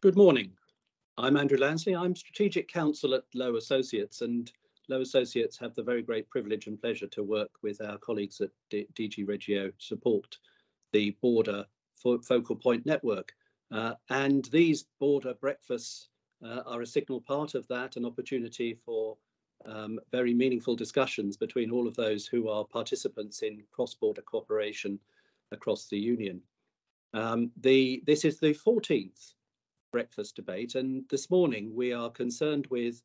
Good morning. I'm Andrew Lansley. I'm Strategic Counsel at Lowe Associates, and Lowe Associates have the very great privilege and pleasure to work with our colleagues at D DG Regio support the border fo focal point network. Uh, and these border breakfasts uh, are a signal part of that, an opportunity for um, very meaningful discussions between all of those who are participants in cross-border cooperation across the Union. Um, the, this is the 14th breakfast debate. And this morning we are concerned with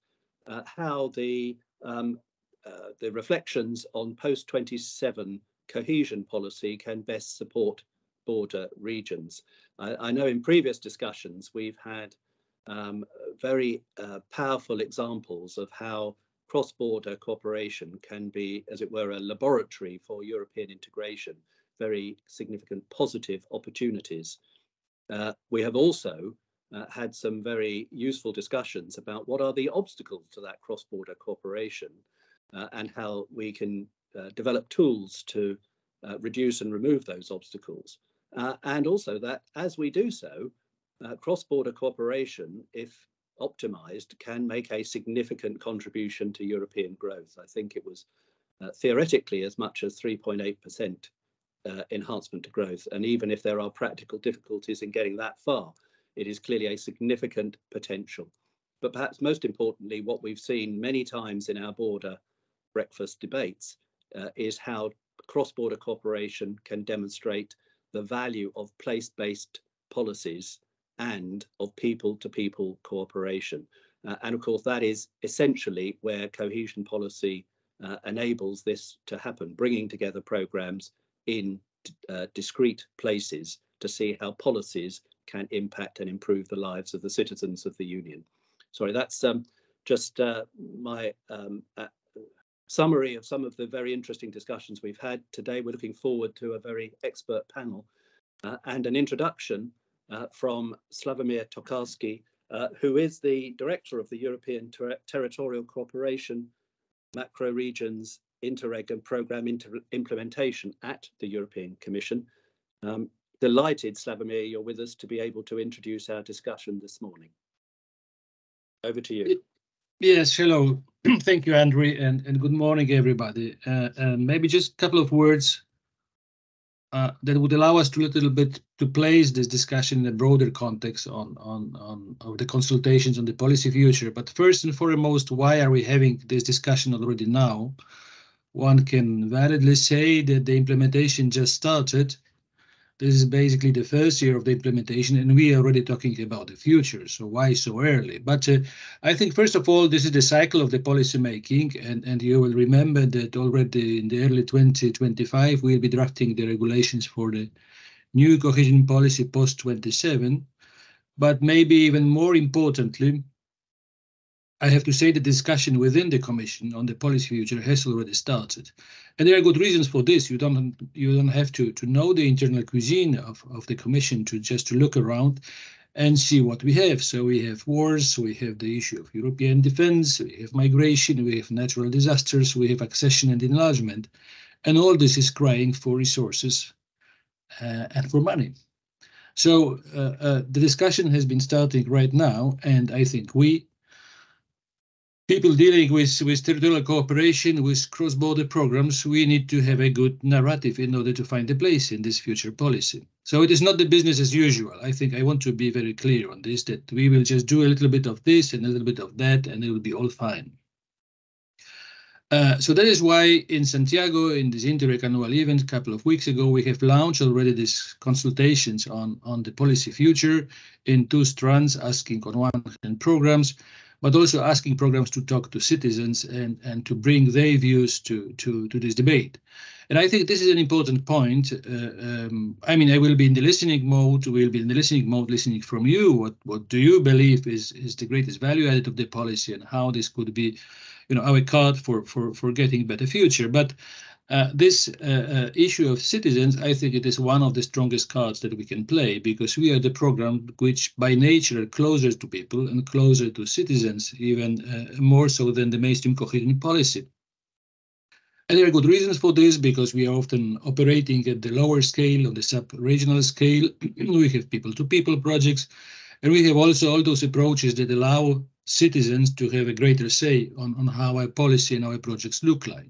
uh, how the um, uh, the reflections on post 27 cohesion policy can best support border regions. I, I know in previous discussions we've had um, very uh, powerful examples of how cross-border cooperation can be, as it were, a laboratory for European integration, very significant positive opportunities. Uh, we have also uh, had some very useful discussions about what are the obstacles to that cross-border cooperation uh, and how we can uh, develop tools to uh, reduce and remove those obstacles. Uh, and also that as we do so, uh, cross-border cooperation, if optimized, can make a significant contribution to European growth. I think it was theoretically as much as 3.8% enhancement to growth. And even if there are practical difficulties in getting that far, it is clearly a significant potential. But perhaps most importantly, what we've seen many times in our border breakfast debates uh, is how cross-border cooperation can demonstrate the value of place-based policies and of people-to-people -people cooperation. Uh, and of course, that is essentially where cohesion policy uh, enables this to happen, bringing together programs in uh, discrete places to see how policies can impact and improve the lives of the citizens of the Union. Sorry, that's um, just uh, my um, uh, summary of some of the very interesting discussions we've had today. We're looking forward to a very expert panel uh, and an introduction uh, from Slawomir Tokarski, uh, who is the director of the European Ter Territorial Cooperation Macro Regions Interreg and Programme inter Implementation at the European Commission. Um, delighted, Slawomir, you're with us to be able to introduce our discussion this morning. Over to you. Yes, hello. Thank you, Andrew, and, and good morning, everybody. Uh, uh, maybe just a couple of words uh, that would allow us to a little bit to place this discussion in a broader context on, on, on, on the consultations on the policy future. But first and foremost, why are we having this discussion already now? One can validly say that the implementation just started this is basically the first year of the implementation, and we are already talking about the future. So why so early? But uh, I think first of all, this is the cycle of the policy making, and, and you will remember that already in the early 2025, we'll be drafting the regulations for the new cohesion policy post 27. But maybe even more importantly, I have to say the discussion within the Commission on the policy future has already started. And there are good reasons for this. You don't you don't have to, to know the internal cuisine of, of the Commission to just to look around and see what we have. So we have wars, we have the issue of European defense, we have migration, we have natural disasters, we have accession and enlargement. And all this is crying for resources uh, and for money. So uh, uh, the discussion has been starting right now, and I think we people dealing with, with territorial cooperation, with cross-border programs, we need to have a good narrative in order to find a place in this future policy. So it is not the business as usual. I think I want to be very clear on this, that we will just do a little bit of this and a little bit of that, and it will be all fine. Uh, so that is why in Santiago, in this Interreg annual event a couple of weeks ago, we have launched already these consultations on, on the policy future in two strands, asking on one hand programs, but also asking programs to talk to citizens and, and to bring their views to, to, to this debate. And I think this is an important point. Uh, um, I mean, I will be in the listening mode. We'll be in the listening mode, listening from you. What what do you believe is is the greatest value added of the policy, and how this could be, you know, our card for for for getting a better future. But uh, this uh, uh, issue of citizens, I think it is one of the strongest cards that we can play because we are the program which by nature are closer to people and closer to citizens, even uh, more so than the mainstream cohesion policy. And there are good reasons for this because we are often operating at the lower scale, on the sub-regional scale. we have people-to-people -people projects, And we have also all those approaches that allow citizens to have a greater say on, on how our policy and our projects look like.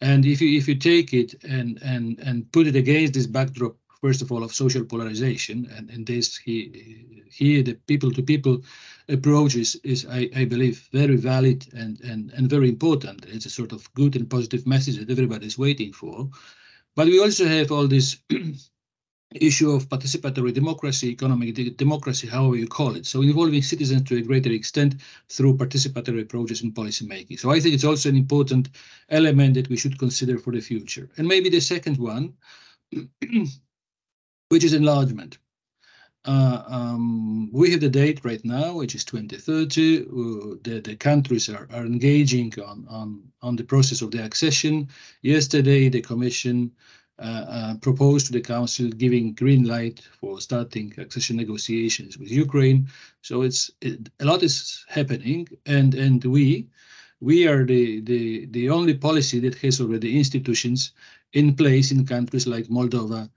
And if you if you take it and and and put it against this backdrop, first of all, of social polarization, and, and this he here the people to people approach is, is I, I believe very valid and, and and very important. It's a sort of good and positive message that everybody is waiting for. But we also have all this issue of participatory democracy, economic de democracy, however you call it. So involving citizens to a greater extent through participatory approaches in policymaking. So I think it's also an important element that we should consider for the future. And maybe the second one, which is enlargement. Uh, um, we have the date right now, which is 2030. Uh, the, the countries are, are engaging on, on, on the process of the accession. Yesterday, the Commission proposed to the Council giving green light for starting accession negotiations with Ukraine. So it's it, a lot is happening, and and we we are the the the only policy that has already institutions in place in countries like Moldova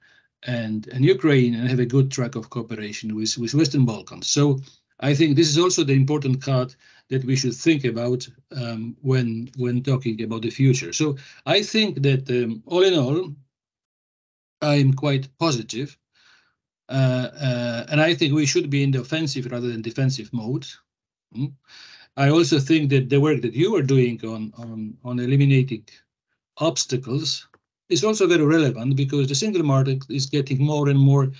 and and Ukraine, and have a good track of cooperation with with Western Balkans. So. I think this is also the important card that we should think about um, when when talking about the future. So I think that um, all in all, I'm quite positive. Uh, uh, and I think we should be in the offensive rather than defensive mode. Mm. I also think that the work that you are doing on, on, on eliminating obstacles is also very relevant because the single market is getting more and more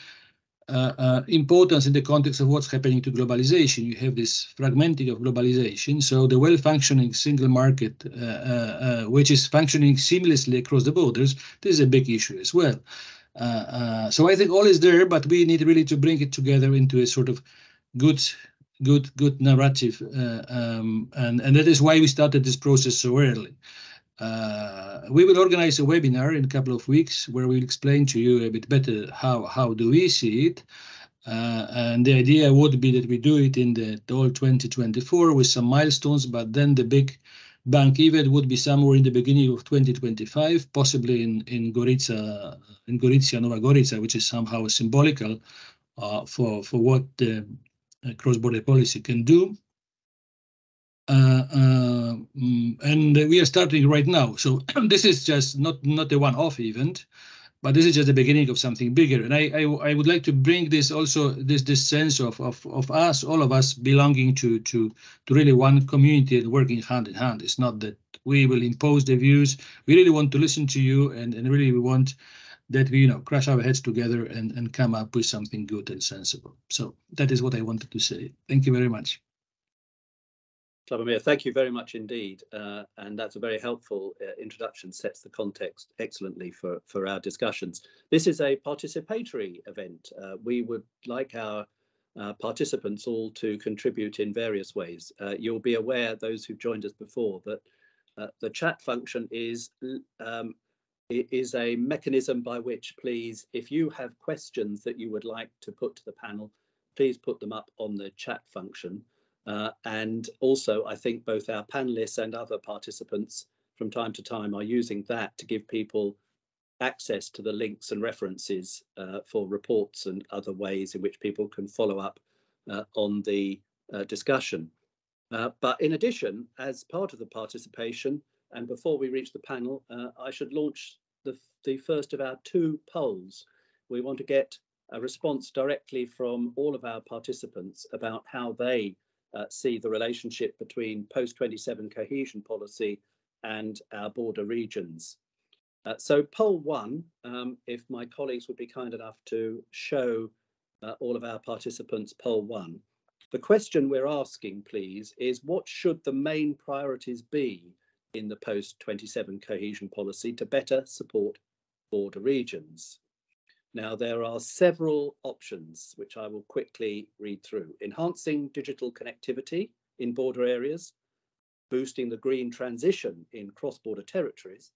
uh, uh, importance in the context of what's happening to globalization. You have this fragmenting of globalization. So the well-functioning single market, uh, uh, uh, which is functioning seamlessly across the borders, this is a big issue as well. Uh, so I think all is there, but we need really to bring it together into a sort of good good good narrative um, and and that is why we started this process so early uh, we will organize a webinar in a couple of weeks where we'll explain to you a bit better how how do we see it. Uh, and the idea would be that we do it in the, whole 2024 with some milestones, but then the big bank event would be somewhere in the beginning of 2025, possibly in in Gorica, in Gorizia, Nova Gorica, which is somehow symbolical uh, for for what the uh, cross-border policy can do. Uh, uh, mm, and we are starting right now. So this is just not not a one-off event, but this is just the beginning of something bigger. And I, I, I would like to bring this also this this sense of of of us, all of us belonging to to to really one community and working hand in hand. It's not that we will impose the views. We really want to listen to you, and and really we want that we you know crash our heads together and and come up with something good and sensible. So that is what I wanted to say. Thank you very much. Thank you very much indeed. Uh, and that's a very helpful uh, introduction, sets the context excellently for, for our discussions. This is a participatory event. Uh, we would like our uh, participants all to contribute in various ways. Uh, you'll be aware, those who've joined us before, that uh, the chat function is um, is a mechanism by which, please, if you have questions that you would like to put to the panel, please put them up on the chat function. Uh, and also, I think both our panelists and other participants from time to time are using that to give people access to the links and references uh, for reports and other ways in which people can follow up uh, on the uh, discussion. Uh, but in addition, as part of the participation, and before we reach the panel, uh, I should launch the, the first of our two polls. We want to get a response directly from all of our participants about how they uh, see the relationship between post-27 cohesion policy and our border regions. Uh, so poll one, um, if my colleagues would be kind enough to show uh, all of our participants poll one. The question we're asking, please, is what should the main priorities be in the post-27 cohesion policy to better support border regions? Now, there are several options which I will quickly read through. Enhancing digital connectivity in border areas, boosting the green transition in cross-border territories,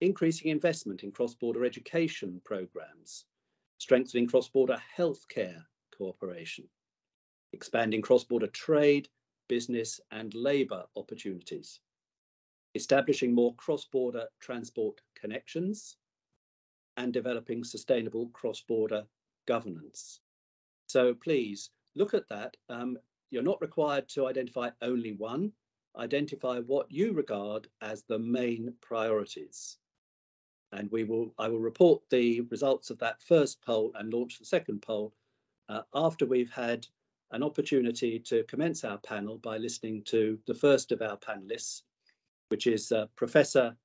increasing investment in cross-border education programs, strengthening cross-border healthcare cooperation, expanding cross-border trade, business and labour opportunities, establishing more cross-border transport connections, and developing sustainable cross-border governance. So please look at that, um, you're not required to identify only one, identify what you regard as the main priorities. And we will, I will report the results of that first poll and launch the second poll uh, after we've had an opportunity to commence our panel by listening to the first of our panelists, which is uh, Professor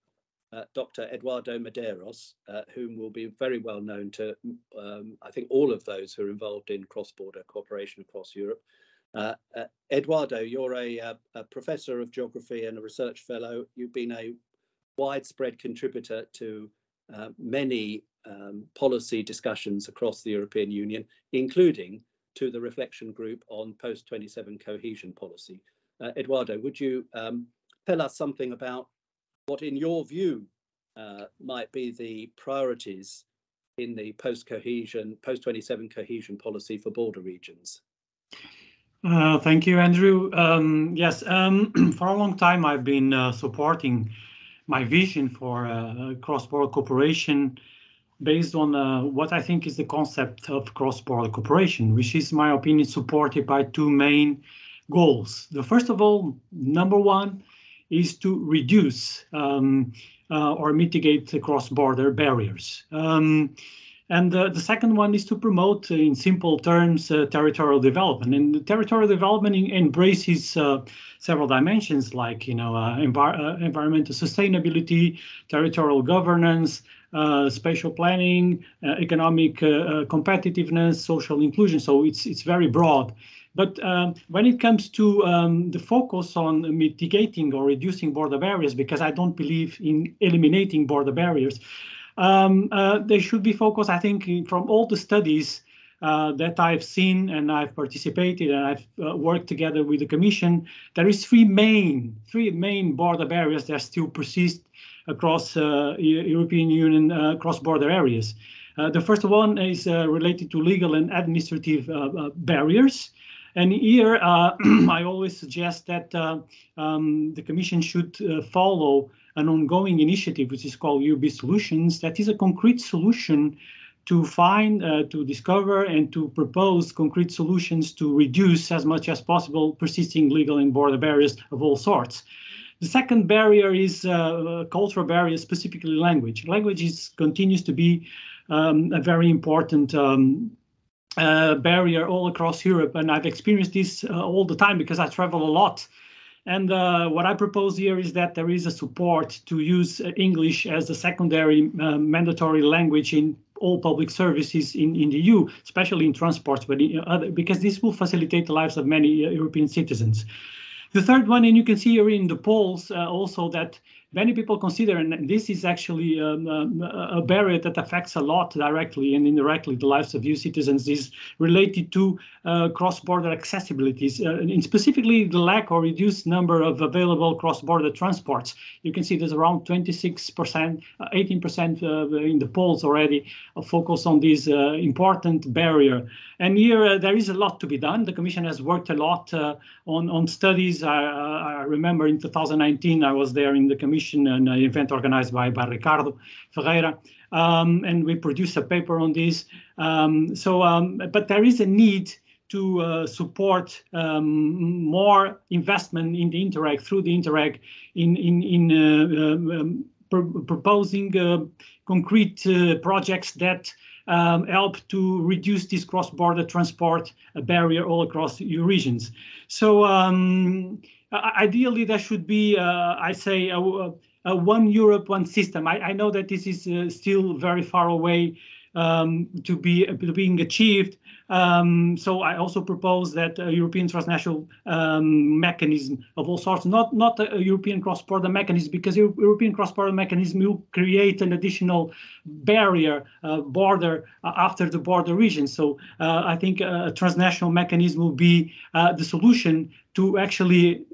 uh, Dr. Eduardo Medeiros, uh, whom will be very well known to, um, I think, all of those who are involved in cross-border cooperation across Europe. Uh, uh, Eduardo, you're a, uh, a, professor of geography and a research fellow. You've been a widespread contributor to many um, policy discussions across the European Union, including to the reflection group on post-27 cohesion policy. Eduardo, would you um, tell us something about what, in your view, uh, might be the priorities in the post-cohesion, post-27 cohesion policy for border regions? Uh, thank you, Andrew. Um, yes, um, for a long time I've been uh, supporting my vision for uh, cross-border cooperation based on uh, what I think is the concept of cross-border cooperation, which is, in my opinion, supported by two main goals. The first of all, number one, is to reduce um, uh, or mitigate the cross-border barriers. Um, and uh, the second one is to promote, uh, in simple terms, uh, territorial development. And territorial development embraces uh, several dimensions, like you know, uh, envir environmental sustainability, territorial governance, spatial planning, economic competitiveness, social inclusion. So it's it's very broad. But um, when it comes to um, the focus on mitigating or reducing border barriers, because I don't believe in eliminating border barriers, um, uh, they should be focused, I think, from all the studies uh, that I've seen and I've participated and I've uh, worked together with the Commission, there is three main, three main border barriers that still persist across uh, European Union uh, cross-border areas. Uh, the first one is related to legal and administrative barriers. And here, uh, I always suggest that uh, um, the Commission should uh, follow an ongoing initiative, which is called EUB Solutions, that is a concrete solution to find, uh, to discover, and to propose concrete solutions to reduce as much as possible persisting legal and border barriers of all sorts. The second barrier is uh, cultural barrier, specifically language. Language is, continues to be um, a very important um, uh, barrier all across Europe, and I've experienced this uh, all the time because I travel a lot. And uh, what I propose here is that there is a support to use uh, English as a secondary uh, mandatory language in all public services in, in the EU, especially in transport, but in other, because this will facilitate the lives of many uh, European citizens. The third one, and you can see here in the polls also that many people consider, and this is actually um, um, a barrier that affects a lot directly and indirectly the lives of EU citizens, is related to uh, cross-border accessibilities, uh, and specifically the lack or reduced number of available cross-border transports. You can see there's around 26%, 18% uh, in the polls already focus on this uh, important barrier. And here uh, there is a lot to be done. The Commission has worked a lot uh, on, on studies. I, I remember in 2019, I was there in the Commission an event organized by, by Ricardo Ferreira. Um, and we produced a paper on this. Um, so, um, but there is a need to uh, support um, more investment in the Interreg through the Interreg in in in uh, um, pr proposing uh, concrete uh, projects that um, help to reduce this cross-border transport barrier all across EU regions. So um, ideally, there should be, uh, I say, a, a, one Europe, one system. I, I know that this is uh, still very far away um, to be to being achieved. Um, so I also propose that a European transnational um, mechanism of all sorts, not not a European cross-border mechanism, because a European cross-border mechanism will create an additional barrier uh, border uh, after the border region. So uh, I think a transnational mechanism will be uh, the solution to actually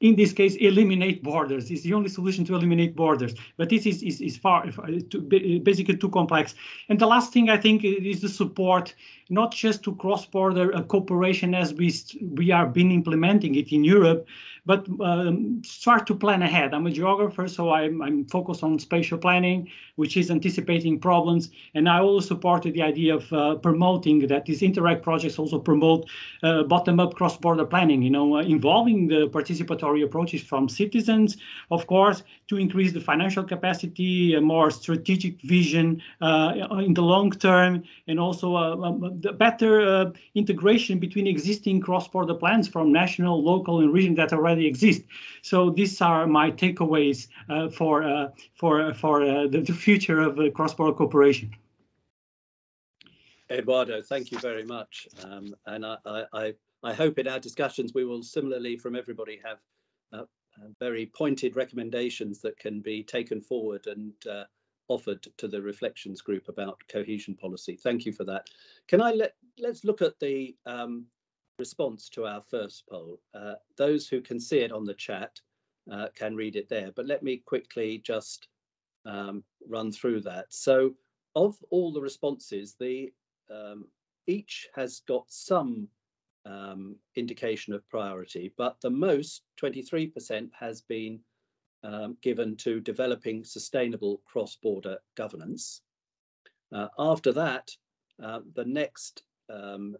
in this case, eliminate borders. It's the only solution to eliminate borders. But this is, is, is far, uh, uh, basically too complex. And the last thing I think is the support, not just to cross-border uh, cooperation as we, we are been implementing it in Europe, but um, start to plan ahead. I'm a geographer, so I'm, I'm focused on spatial planning, which is anticipating problems. And I also supported the idea of uh, promoting that these Interact projects also promote uh, bottom-up cross-border planning, you know, uh, involving the participatory approaches from citizens, of course, to increase the financial capacity, a more strategic vision uh, in the long term, and also uh, um, the better uh, integration between existing cross-border plans from national, local, and region that already exist. So these are my takeaways uh, for uh, for for the, the, future of cross-border cooperation. Eduardo, thank you very much. Um, and I, I, I, hope in our discussions we will similarly from everybody have uh, very pointed recommendations that can be taken forward and uh, offered to the reflections group about cohesion policy. Thank you for that. Can I let, let's look at the um, response to our first poll. Uh, those who can see it on the chat uh, can read it there, but let me quickly just um, run through that. So of all the responses, the um, each has got some um, indication of priority, but the most, 23%, has been um, given to developing sustainable cross-border governance. Uh, after that, uh, the next um,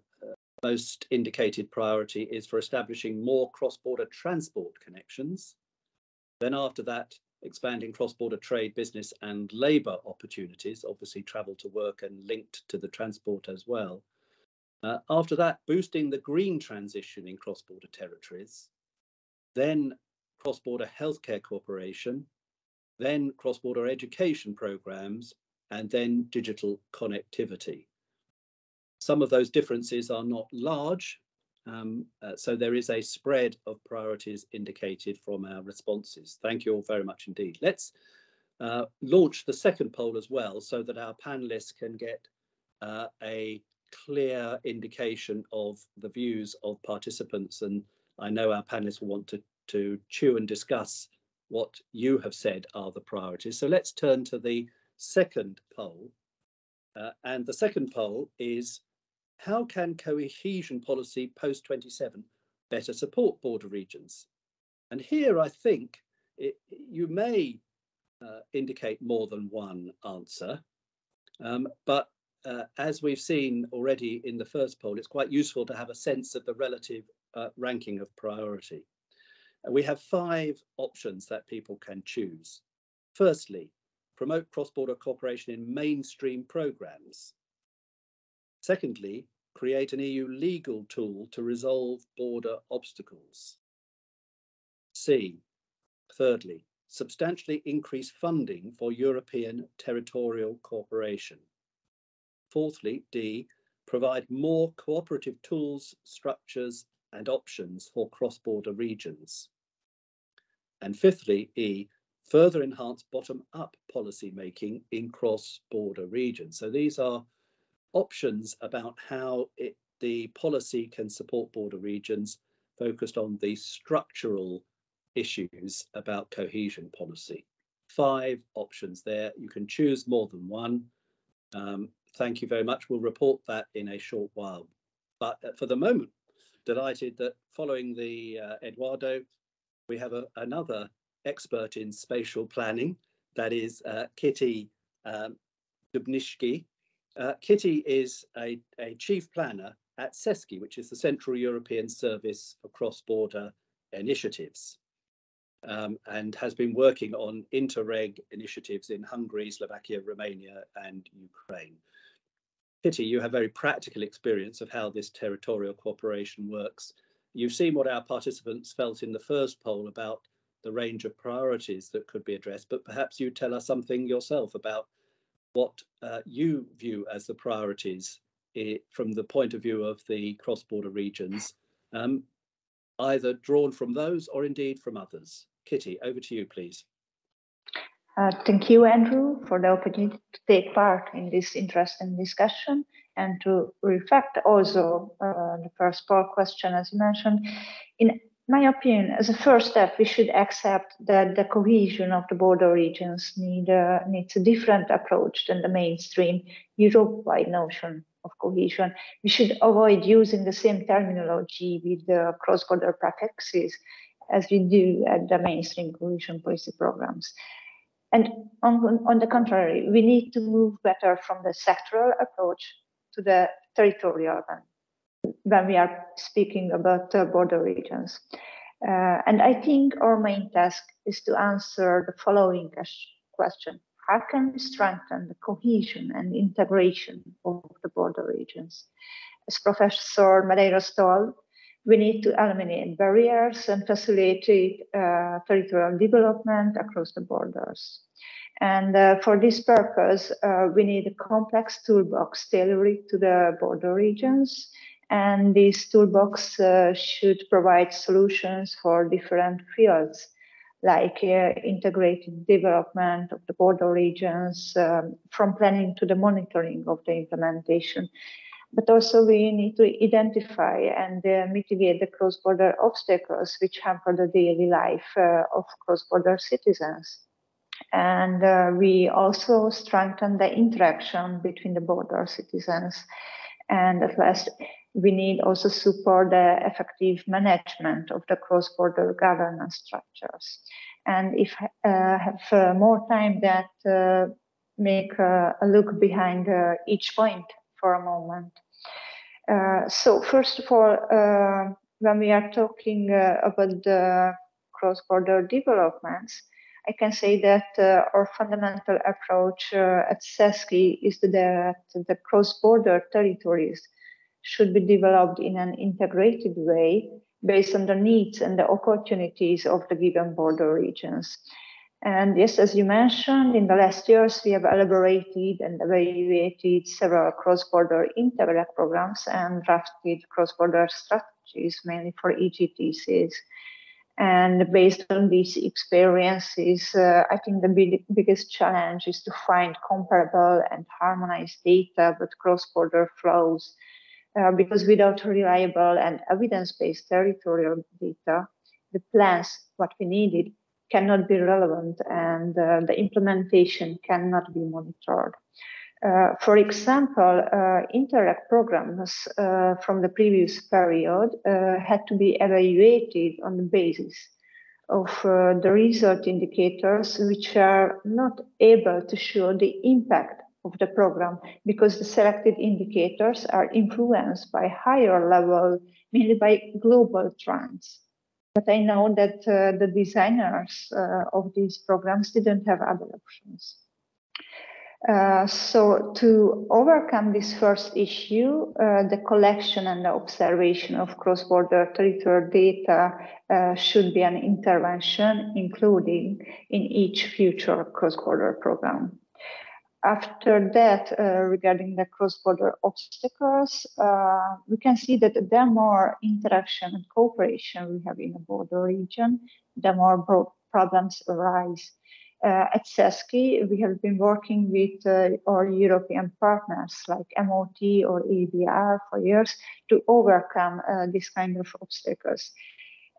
most indicated priority is for establishing more cross-border transport connections. Then after that, expanding cross-border trade, business and labour opportunities, obviously travel to work and linked to the transport as well. Uh, after that, boosting the green transition in cross-border territories, then cross-border healthcare cooperation, then cross-border education programs, and then digital connectivity. Some of those differences are not large, um, uh, so there is a spread of priorities indicated from our responses. Thank you all very much indeed. Let's uh, launch the second poll as well so that our panelists can get uh, a clear indication of the views of participants. And I know our panelists will want to, to chew and discuss what you have said are the priorities. So let's turn to the second poll. Uh, and the second poll is how can cohesion policy post 27 better support border regions? And here I think it, you may uh, indicate more than one answer, um, but uh, as we've seen already in the first poll, it's quite useful to have a sense of the relative uh, ranking of priority. We have five options that people can choose. Firstly, promote cross-border cooperation in mainstream programs. Secondly, create an EU legal tool to resolve border obstacles. C, thirdly, substantially increase funding for European territorial cooperation. Fourthly, D, provide more cooperative tools, structures and options for cross-border regions. And fifthly, E, further enhance bottom-up policy making in cross-border regions. So these are options about how it, the policy can support border regions focused on the structural issues about cohesion policy. Five options there. You can choose more than one. Um, thank you very much. We'll report that in a short while. But uh, for the moment, delighted that following the uh, Eduardo, we have a, another expert in spatial planning, that is uh, Kitti um, Dubniczki. Uh, Kitti is a, a chief planner at CESCI, which is the Central European Service for Cross-Border Initiatives, um, and has been working on Interreg initiatives in Hungary, Slovakia, Romania, and Ukraine. Kitti, you have very practical experience of how this territorial cooperation works. You've seen what our participants felt in the first poll about the range of priorities that could be addressed, but perhaps you tell us something yourself about what uh, you view as the priorities from the point of view of the cross-border regions, um, either drawn from those or indeed from others. Kitti, over to you, please. Uh, thank you, Andrew, for the opportunity to take part in this interesting discussion and to reflect also uh, the first poll question, as you mentioned. In my opinion, as a first step, we should accept that the cohesion of the border regions need, uh, needs a different approach than the mainstream Europe-wide notion of cohesion. We should avoid using the same terminology with the cross-border prefixes as we do at the mainstream cohesion policy programs. And on, on the contrary, we need to move better from the sectoral approach to the territorial one when we are speaking about uh, border regions. Uh, and I think our main task is to answer the following question. How can we strengthen the cohesion and integration of the border regions? As Professor Medeiros told, we need to eliminate barriers and facilitate uh, territorial development across the borders. And uh, for this purpose, uh, we need a complex toolbox tailored to the border regions and this toolbox uh, should provide solutions for different fields like uh, integrated development of the border regions, um, from planning to the monitoring of the implementation. But also we need to identify and uh, mitigate the cross-border obstacles which hamper the daily life uh, of cross-border citizens. And uh, we also strengthen the interaction between the border citizens. And at last, we need also support the effective management of the cross-border governance structures. And if uh, have uh, more time that uh, make uh, a look behind uh, each point for a moment. Uh, so first of all, uh, when we are talking uh, about the cross-border developments, I can say that uh, our fundamental approach at CESCI is that the cross-border territories should be developed in an integrated way based on the needs and the opportunities of the given border regions. And yes, as you mentioned, in the last years, we have elaborated and evaluated several cross-border Interreg programs and drafted cross-border strategies, mainly for EGTCs. And based on these experiences, uh, I think the big, biggest challenge is to find comparable and harmonized data about cross-border flows uh, because without reliable and evidence-based territorial data, the plans, what we needed, cannot be relevant and uh, the implementation cannot be monitored. Uh, for example, uh, Interreg programs uh, from the previous period uh, had to be evaluated on the basis of the result indicators which are not able to show the impact of the program because the selected indicators are influenced by higher level, mainly by global trends. But I know that uh, the designers uh, of these programs didn't have other options. Uh, so to overcome this first issue, uh, the collection and the observation of cross-border territorial data uh, should be an intervention, including in each future cross-border program after that, uh, regarding the cross-border obstacles, uh, we can see that the more interaction and cooperation we have in a border region, the more problems arise. Uh, at CESCI, we have been working with uh, our European partners like MOT or EBR for years to overcome uh, this kind of obstacles.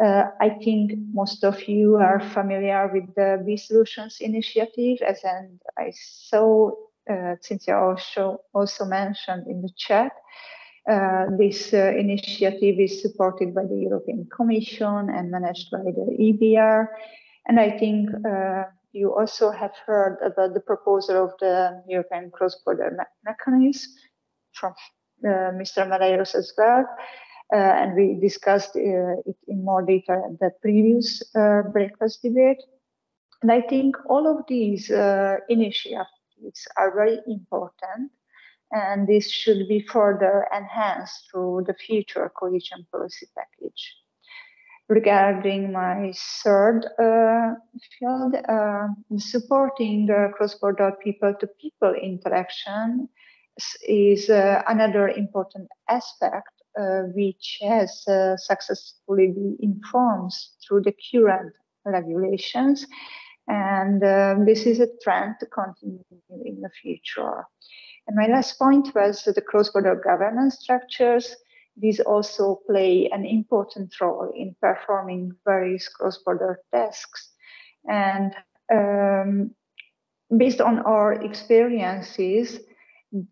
Uh, I think most of you are familiar with the B Solutions initiative, as and I saw uh, Cynthia also, also mentioned in the chat. Uh, this uh, initiative is supported by the European Commission and managed by the EBR. And I think uh, you also have heard about the proposal of the European cross-border me mechanism from uh, Mr. Medeiros as well. Uh, and we discussed uh, it in more detail at the previous uh, breakfast debate. And I think all of these initiatives are very important, and this should be further enhanced through the future cohesion policy package. Regarding my third uh, field, uh, supporting cross-border people-to-people interaction is uh, another important aspect which has uh, successfully been informed through the current regulations. And um, this is a trend to continue in the future. And my last point was the cross-border governance structures. these also play an important role in performing various cross-border tasks. And um, based on our experiences,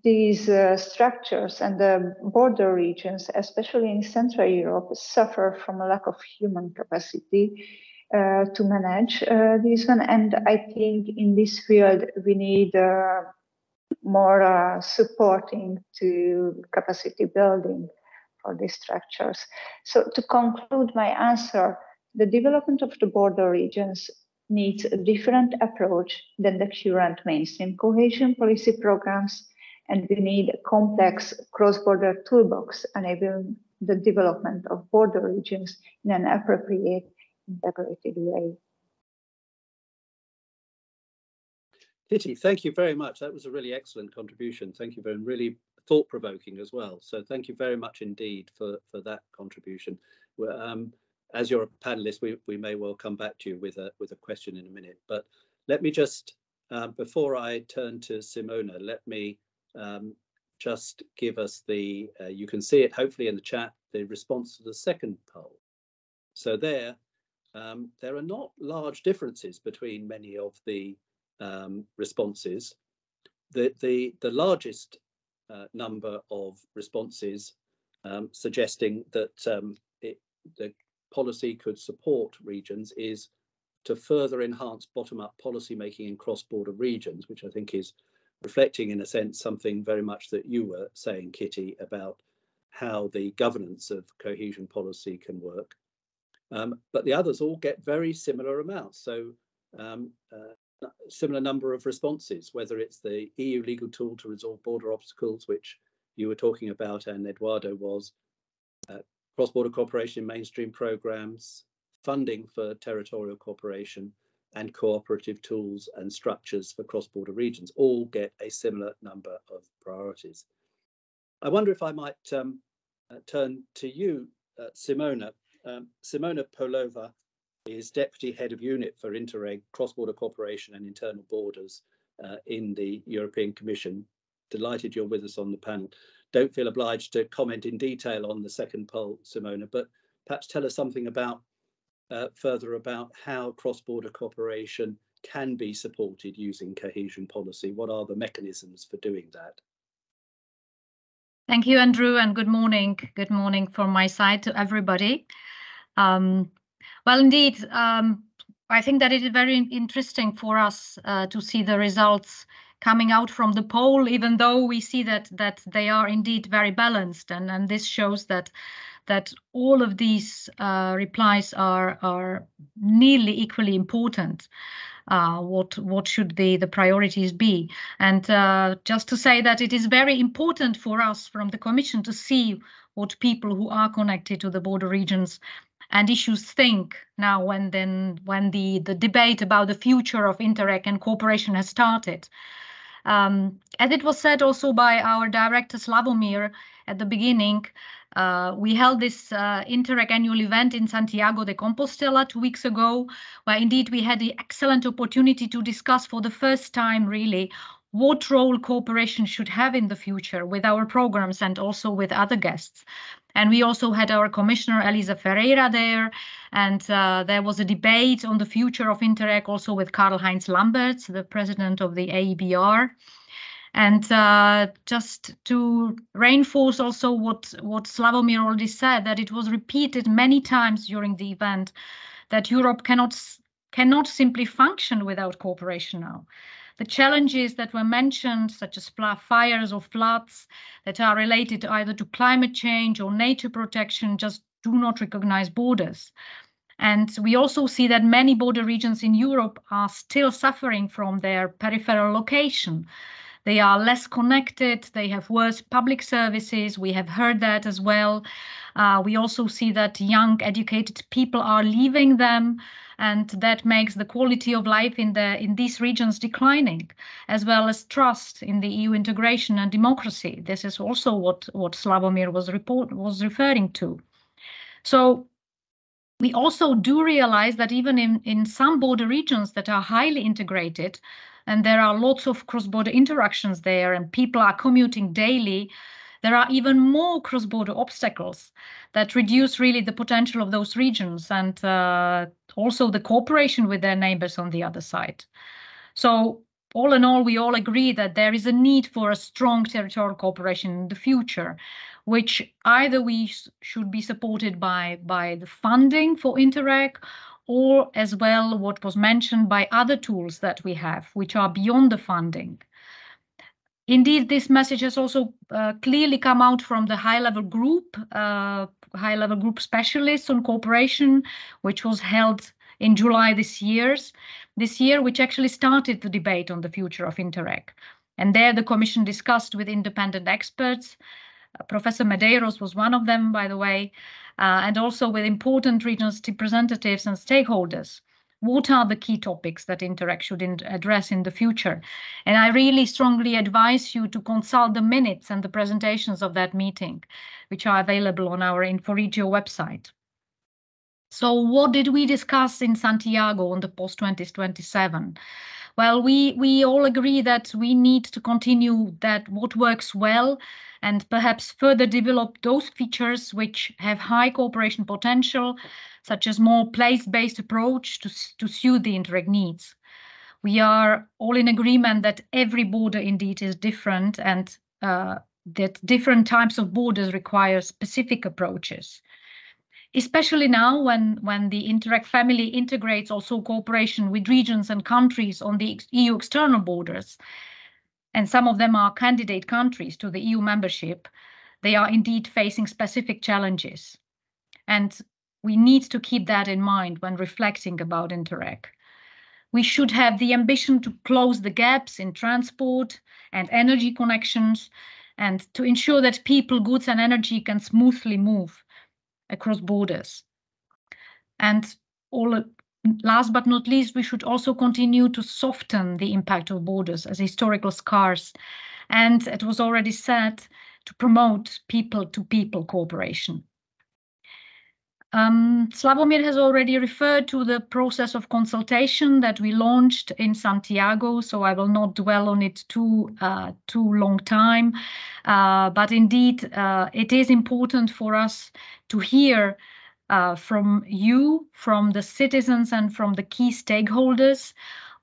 these uh, structures and the border regions, especially in Central Europe, suffer from a lack of human capacity uh, to manage uh, this one. And I think in this field, we need uh, more uh, supporting to capacity building for these structures. So to conclude my answer, the development of the border regions needs a different approach than the current mainstream cohesion policy programs, and we need a complex cross-border toolbox enabling the development of border regions in an appropriate, integrated way. Kitti, thank you very much. That was a really excellent contribution. Thank you very really thought-provoking as well. So thank you very much indeed for, for that contribution. Um, as you're a panelist, we, we may well come back to you with a with a question in a minute. But let me just, um, before I turn to Simona, let me um, just give us the, uh, you can see it hopefully in the chat, the response to the second poll. So there, um, there are not large differences between many of the um, responses. The, the, the largest uh, number of responses um, suggesting that um, it, the policy could support regions is to further enhance bottom-up policy making in cross-border regions, which I think is reflecting in a sense something very much that you were saying, Kitti, about how the governance of cohesion policy can work. Um, but the others all get very similar amounts. So um, uh, similar number of responses, whether it's the EU legal tool to resolve border obstacles, which you were talking about and Eduardo was, uh, cross-border cooperation in mainstream programs, funding for territorial cooperation, and cooperative tools and structures for cross-border regions all get a similar number of priorities. I wonder if I might um, uh, turn to you, uh, Simona. Um, Simona Pohlova is Deputy Head of Unit for Interreg, Cross-Border Cooperation and Internal Borders uh, in the European Commission. Delighted you're with us on the panel. Don't feel obliged to comment in detail on the second poll, Simona, but perhaps tell us something about uh, further about how cross-border cooperation can be supported using cohesion policy. What are the mechanisms for doing that? Thank you, Andrew, and good morning. Good morning from my side to everybody. Um, well, indeed, um, I think that it is very interesting for us uh, to see the results coming out from the poll, even though we see that that they are indeed very balanced, and and this shows that that all of these uh, replies are are nearly equally important. Uh, what what should the the priorities be? And uh, just to say that it is very important for us from the Commission to see what people who are connected to the border regions and issues think now when then when the the debate about the future of Interreg and cooperation has started. Um, as it was said also by our director Slawomir at the beginning, uh, we held this uh, Interreg annual event in Santiago de Compostela two weeks ago, where indeed we had the excellent opportunity to discuss for the first time really what role cooperation should have in the future with our programs and also with other guests. And we also had our commissioner, Elisa Ferreira, there. And uh, there was a debate on the future of Interreg also with Karl Heinz Lambertz, the president of the AEBR. And uh, just to reinforce also what, what Slawomir already said, that it was repeated many times during the event that Europe cannot, cannot simply function without cooperation now. The challenges that were mentioned, such as fires or floods that are related either to climate change or nature protection, just do not recognize borders. And we also see that many border regions in Europe are still suffering from their peripheral location. They are less connected, they have worse public services. We have heard that as well. Uh, we also see that young, educated people are leaving them and that makes the quality of life in the in these regions declining as well as trust in the EU integration and democracy this is also what what Slawomir was report was referring to so we also do realize that even in, in some border regions that are highly integrated and there are lots of cross-border interactions there and people are commuting daily there are even more cross-border obstacles that reduce really the potential of those regions and uh, also the cooperation with their neighbors on the other side. So all in all, we all agree that there is a need for a strong territorial cooperation in the future, which either we should be supported by, by the funding for Interreg or as well what was mentioned by other tools that we have, which are beyond the funding. Indeed, this message has also uh, clearly come out from the high-level group, uh, high-level group specialists on cooperation, which was held in July this year's this year, which actually started the debate on the future of Interreg. And there the Commission discussed with independent experts. Professor Medeiros was one of them, by the way, uh, and also with important regional representatives and stakeholders. What are the key topics that Interreg should in address in the future? And I really strongly advise you to consult the minutes and the presentations of that meeting, which are available on our InfoRegio website. So what did we discuss in Santiago on the post 2027? Well, we, we all agree that we need to continue that what works well and perhaps further develop those features which have high cooperation potential, such as more place-based approach to, to suit the Interreg needs. We are all in agreement that every border indeed is different and uh, that different types of borders require specific approaches especially now when, when the Interreg family integrates also cooperation with regions and countries on the EU external borders, and some of them are candidate countries to the EU membership, they are indeed facing specific challenges. And we need to keep that in mind when reflecting about Interreg. We should have the ambition to close the gaps in transport and energy connections and to ensure that people, goods and energy can smoothly move across borders. And all last but not least, we should also continue to soften the impact of borders as historical scars. And it was already said to promote people-to-people -people cooperation. Um, Slawomir has already referred to the process of consultation that we launched in Santiago, so I will not dwell on it too uh, too long time. Uh, but indeed, uh, it is important for us to hear uh, from you, from the citizens, and from the key stakeholders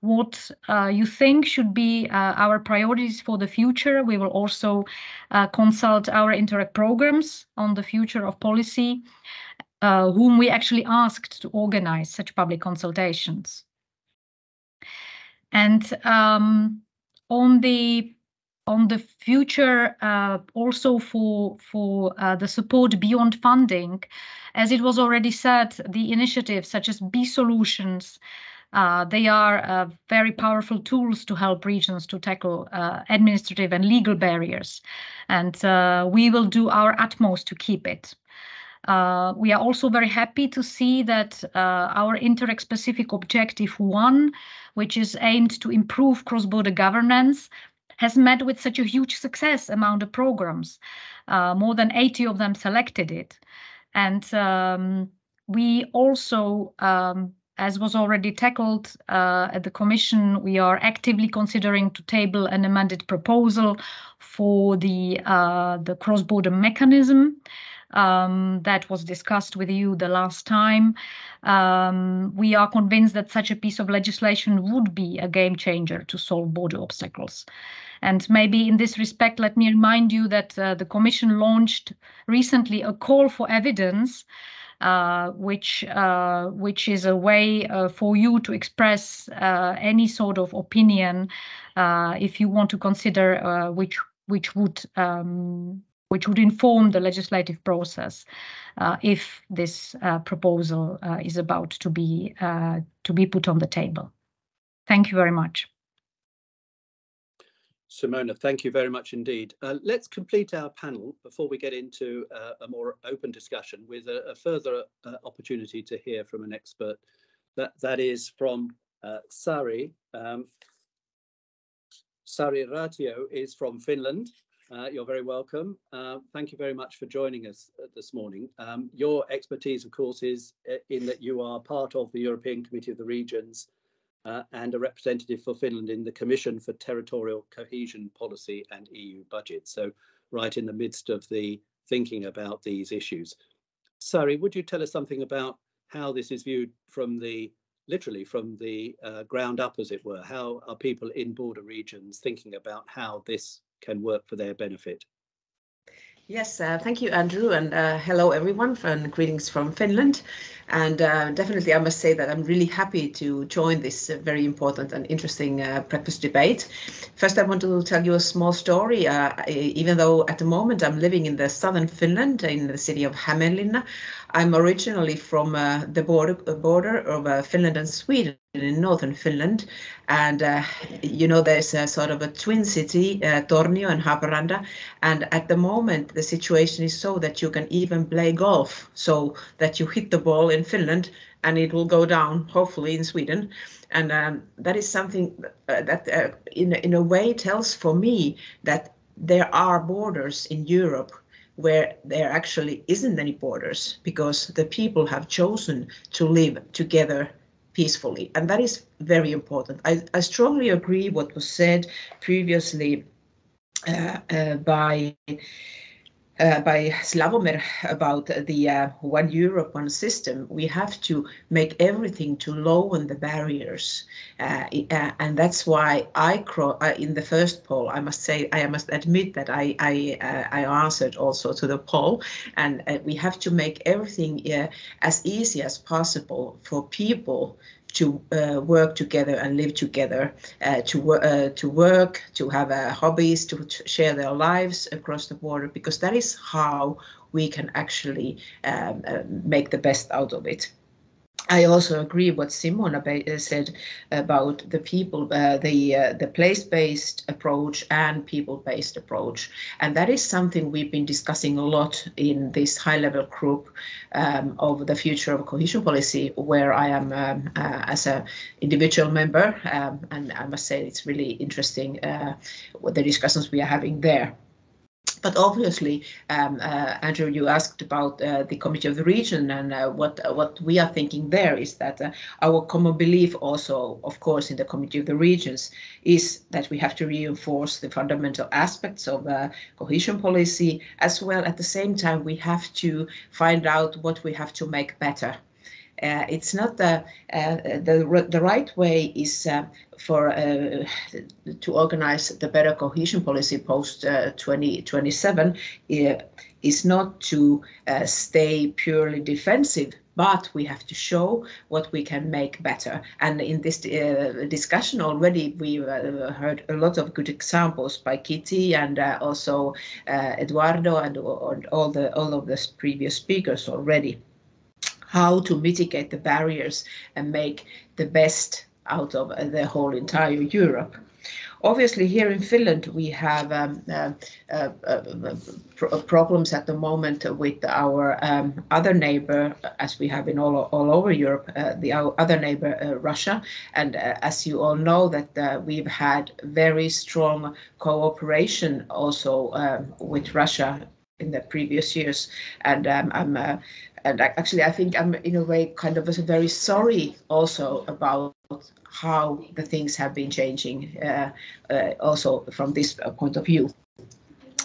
what uh, you think should be uh, our priorities for the future. We will also uh, consult our Interreg programs on the future of policy uh, whom we actually asked to organize such public consultations. And um, on the on the future, uh, also for for uh, the support beyond funding, as it was already said, the initiatives such as B Solutions, uh, they are uh, very powerful tools to help regions to tackle uh, administrative and legal barriers. And uh, we will do our utmost to keep it. Uh, we are also very happy to see that uh, our Interreg specific objective one, which is aimed to improve cross-border governance, has met with such a huge success among the programs. Uh, more than 80 of them selected it. And um, we also, um, as was already tackled uh, at the Commission, we are actively considering to table an amended proposal for the, uh, the cross-border mechanism um, that was discussed with you the last time. Um, we are convinced that such a piece of legislation would be a game changer to solve border obstacles. And maybe in this respect, let me remind you that uh, the Commission launched recently a call for evidence uh, which uh, which is a way uh, for you to express uh, any sort of opinion uh, if you want to consider which which would um, which would inform the legislative process uh, if this uh, proposal uh, is about to be uh, to be put on the table. Thank you very much. Simona, thank you very much indeed. Uh, let's complete our panel before we get into uh, a more open discussion with a, a further opportunity to hear from an expert. That, that is from Sari. Um, Sari Rautio is from Finland. Uh, you're very welcome. Uh, thank you very much for joining us uh, this morning. Um, your expertise, of course, is uh, in that you are part of the European Committee of the Regions uh, and a representative for Finland in the Commission for Territorial Cohesion Policy and EU Budget. So right in the midst of the thinking about these issues. Sari, would you tell us something about how this is viewed from the literally from the uh, ground up, as it were? How are people in border regions thinking about how this can work for their benefit? Yes, uh, thank you, Andrew, and uh, hello everyone, and greetings from Finland. And uh, definitely, I must say that I'm really happy to join this uh, very important and interesting uh, breakfast debate. First, I want to tell you a small story. Uh, even though at the moment I'm living in the southern Finland, in the city of Hämeenlinna, I'm originally from the border border of Finland and Sweden in northern Finland, and uh, you know there's a sort of a twin city, uh, Tornio and Haparanda, and at the moment the situation is so that you can even play golf, so that you hit the ball in Finland and it will go down hopefully in Sweden, and um, that is something uh, that uh, in in a way tells for me that there are borders in Europe where there actually isn't any borders because the people have chosen to live together peacefully. And that is very important. I, I strongly agree what was said previously uh, uh, by uh, by Slawomir about the uh, one Europe, one system, we have to make everything to lower the barriers. Uh, uh and that's why I, uh, in the first poll, I must say, I must admit that I, I, uh, I answered also to the poll. And we have to make everything as easy as possible for people to uh, work together and live together, uh, to uh, to work, to have uh, hobbies, to share their lives across the border, because that is how we can actually um, uh, make the best out of it. I also agree what Simona uh, said about the people, uh, the uh, the place-based approach and people-based approach, and that is something we've been discussing a lot in this high-level group um, of the future of cohesion policy, where I am um, uh, as an individual member, um, and I must say it's really interesting uh, the discussions we are having there. But obviously, um, uh, Andrew, you asked about uh, the Committee of the Region, and uh, what what we are thinking there is that uh, our common belief, also, of course, in the Committee of the Regions, is that we have to reinforce the fundamental aspects of uh, cohesion policy, as well. At the same time, we have to find out what we have to make better. Uh, it's not the uh, the the right way is uh, for uh, to organize the better cohesion policy post uh, 2027 is not to uh, stay purely defensive but we have to show what we can make better. And in this uh, discussion already, we've uh, heard a lot of good examples by Kitti and uh, also Eduardo and, and all the all of the previous speakers already how to mitigate the barriers and make the best out of the whole entire Europe. Obviously, here in Finland, we have um, uh, uh, uh, pr problems at the moment with our um, other neighbor, as we have in all, all over Europe, uh, the other neighbor, uh, Russia. And uh, as you all know, that we've had very strong cooperation also um, with Russia in the previous years. And um, I'm and actually, I think I'm in a way kind of very sorry also about how the things have been changing, uh, uh, also from this point of view.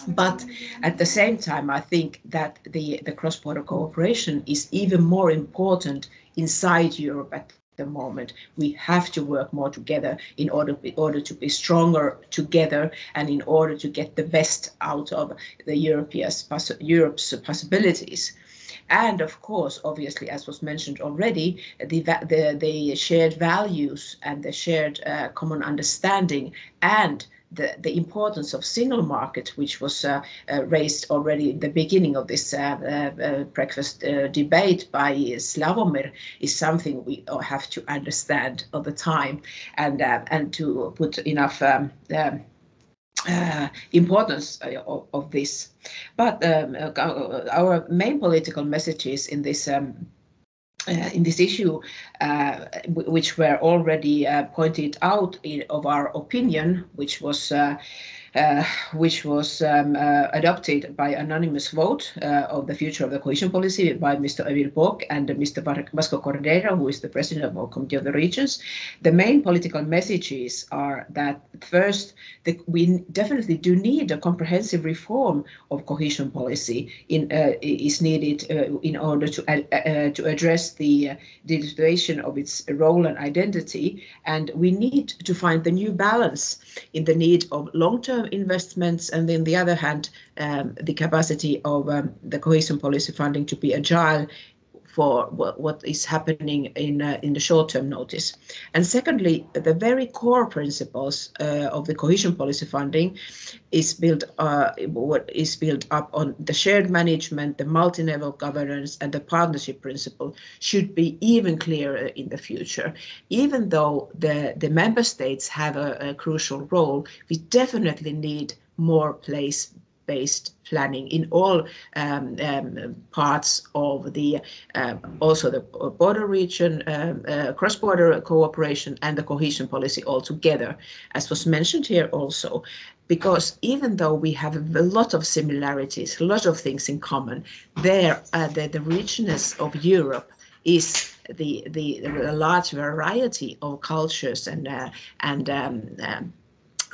But at the same time, I think that the, the cross-border cooperation is even more important inside Europe at the moment. We have to work more together in order, in order to be stronger together and in order to get the best out of the Europe's, Europe's possibilities. And of course, obviously, as was mentioned already, the, the, the shared values and the shared uh, common understanding and the, the importance of single market, which was uh, uh, raised already in the beginning of this uh, uh, uh breakfast debate by Slawomir, is something we have to understand all the time and and to put enough um, um, uh, importance uh, of, of, this. But um, uh, our main political messages in this um, uh, in this issue, uh, which were already uh, pointed out in, of our opinion, which was uh, which was um, uh, adopted by anonymous vote uh, of the future of the cohesion policy by Mr. Emil Boc and Mr. Vasco Cordeiro, who is the president of the Committee of the Regions. The main political messages are that first, the, we definitely do need a comprehensive reform of cohesion policy in, uh, is needed uh, in order to to address the, the situation of its role and identity, and we need to find the new balance in the need of long-term investments, and then the other hand, um, the capacity of um, the cohesion policy funding to be agile for what, what is happening in uh, in the short-term notice. And secondly, the very core principles uh, of the cohesion policy funding is built uh, is built up on the shared management, the multi-level governance, and the partnership principle should be even clearer in the future. Even though the the member states have a, a crucial role, we definitely need more place based planning in all um, um, parts of the uh, also the border region, um, uh, cross-border cooperation and the cohesion policy altogether, as was mentioned here also. Because even though we have a lot of similarities, a lot of things in common, there uh, the, the richness of Europe is the, the, the large variety of cultures and uh, and um, um,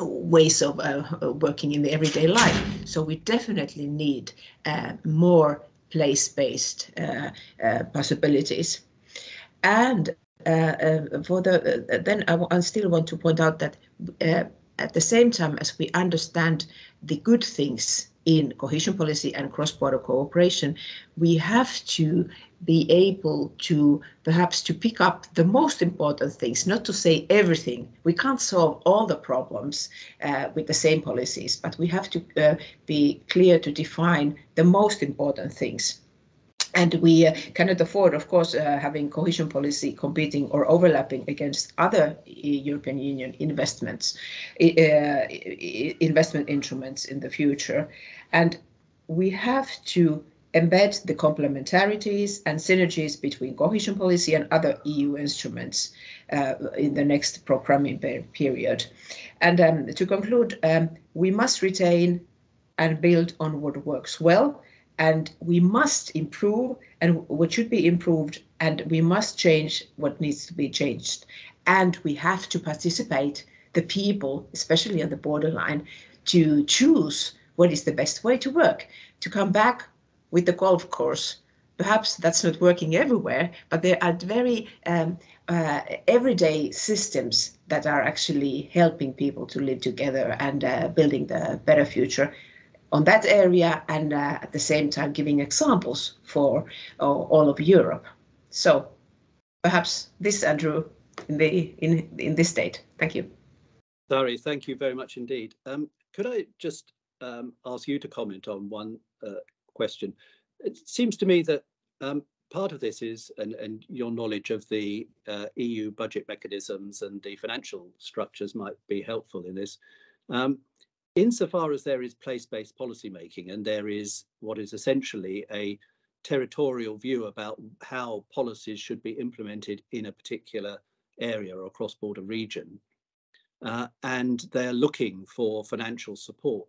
ways of uh, working in the everyday life. So we definitely need uh, more place-based uh, uh possibilities. And uh, uh, for the then I, I, still want to point out that at the same time as we understand the good things in cohesion policy and cross-border cooperation, we have to be able to perhaps to pick up the most important things, not to say everything. We can't solve all the problems uh, with the same policies, but we have to uh, be clear to define the most important things. And we uh, cannot afford, of course, uh, having cohesion policy competing or overlapping against other European Union investments, uh, investment instruments in the future. And we have to embed the complementarities and synergies between cohesion policy and other EU instruments uh, in the next programming period. And um, to conclude, um, we must retain and build on what works well, and we must improve and what should be improved, and we must change what needs to be changed. And we have to participate, the people, especially on the borderline, to choose what is the best way to work, to come back with the golf course. Perhaps that's not working everywhere, but there are very um, uh, everyday systems that are actually helping people to live together and uh, building the better future on that area and uh, at the same time giving examples for uh, all of Europe. So perhaps this, Andrew, in the in in this state. Thank you. Sari, thank you very much indeed. Um, could I just um, ask you to comment on one uh, question. It seems to me that um, part of this is, and, and your knowledge of the uh, EU budget mechanisms and the financial structures might be helpful in this. Um, insofar as there is place-based policymaking and there is what is essentially a territorial view about how policies should be implemented in a particular area or cross-border region, uh, and they're looking for financial support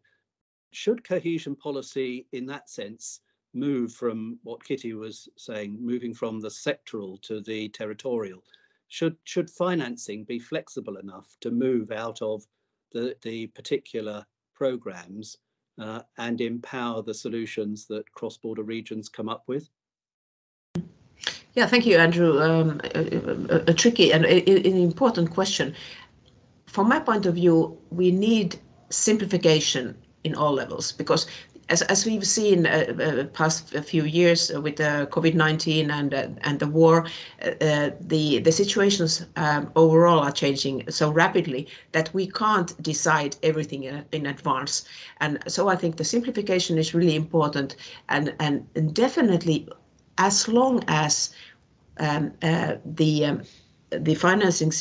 should cohesion policy in that sense move from what Kitti was saying, moving from the sectoral to the territorial? Should should financing be flexible enough to move out of the, the particular programs uh, and empower the solutions that cross-border regions come up with? Yeah, thank you, Andrew. Um, a, a, tricky and a, an important question. From my point of view, we need simplification in all levels because as, as we've seen uh, uh, past a few years with the COVID-19 and uh, and the war, uh, uh, the the situations um, overall are changing so rapidly that we can't decide everything in, in, advance. And so I think the simplification is really important, and and, and definitely as long as um, the um, the financing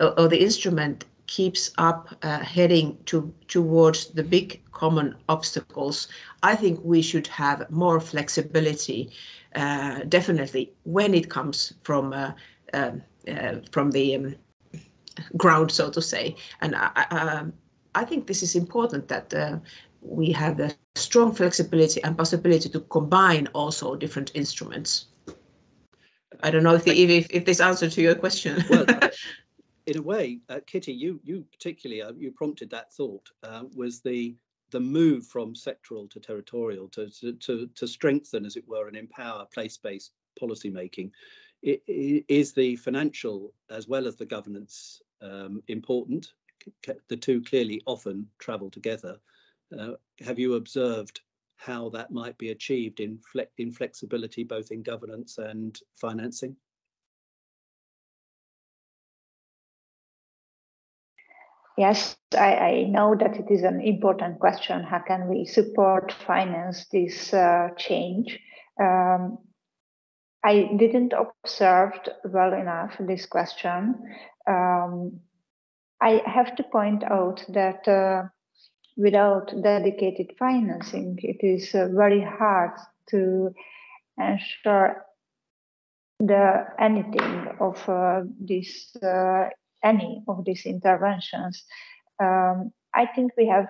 or the instrument keeps up uh, heading to towards the big common obstacles, I think we should have more flexibility, uh, definitely when it comes from uh, um, uh from the um, ground, so to say. And um, I think this is important that uh, we have a strong flexibility and possibility to combine also different instruments. I don't know if, the, if, if this answer to your question. well, in a way, uh, Kitti, you you particularly uh, you prompted that thought uh, was the the move from sectoral to territorial to, to to strengthen, as it were, and empower place-based policy making. Is the financial as well as the governance um, important? The two clearly often travel together. Uh, have you observed how that might be achieved in, fle in flexibility, both in governance and financing? Yes, I, I, know that it is an important question. How can we support finance this uh, change? Um, I didn't observe well enough this question. Um, I have to point out that uh, without dedicated financing, it is uh, very hard to ensure the anything of uh, this uh, any of these interventions. Um, I think we have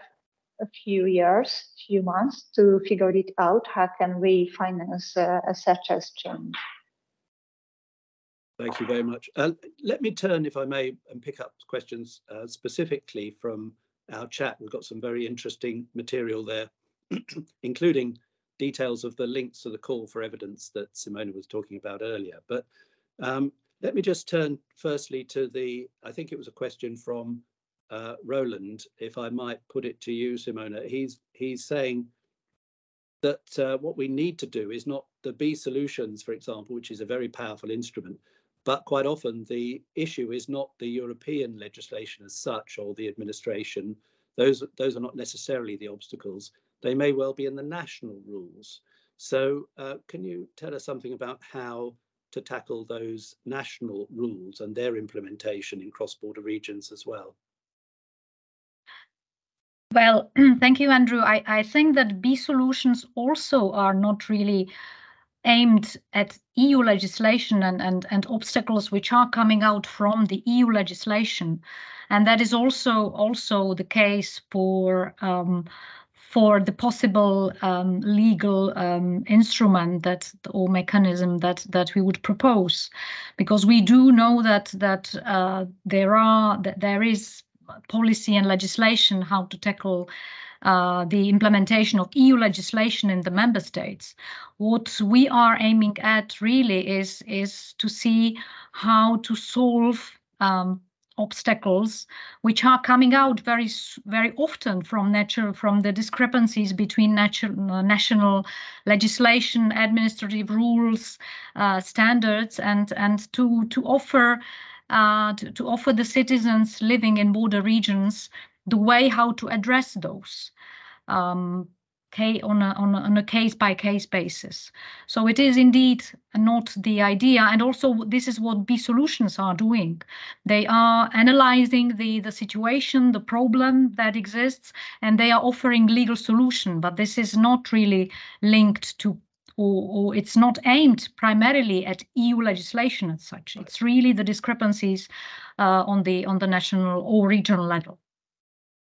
a few years, few months to figure it out. How can we finance uh, such as change? Thank you very much. Uh, let me turn, if I may, and pick up questions uh, specifically from our chat. We've got some very interesting material there, including details of the links to the call for evidence that Simona was talking about earlier. But um, let me just turn firstly to the, I think it was a question from uh, Roland, if I might put it to you, Simona. He's, he's saying that uh, what we need to do is not the B solutions, for example, which is a very powerful instrument, but quite often the issue is not the European legislation as such or the administration. Those, those are not necessarily the obstacles. They may well be in the national rules. So uh, can you tell us something about how to tackle those national rules and their implementation in cross-border regions as well? Well, thank you, Andrew. I, I think that B solutions also are not really aimed at EU legislation and, and, and obstacles which are coming out from the EU legislation. And that is also also the case for um, for the possible um, legal um, instrument that or mechanism that that we would propose, because we do know that that uh, there are that there is policy and legislation how to tackle uh, the implementation of EU legislation in the member states. What we are aiming at really is, is to see how to solve um, obstacles which are coming out very very often from natural from the discrepancies between natural, uh, national legislation administrative rules uh, standards and and to to offer uh, to, to offer the citizens living in border regions the way how to address those. Um, on a, on a, on a case by case basis. So it is indeed not the idea. And also this is what B solutions are doing. They are analyzing the, the situation, the problem that exists, and they are offering legal solution. But this is not really linked to or, or, it's not aimed primarily at EU legislation as such. It's really the discrepancies uh, on the on the national or regional level.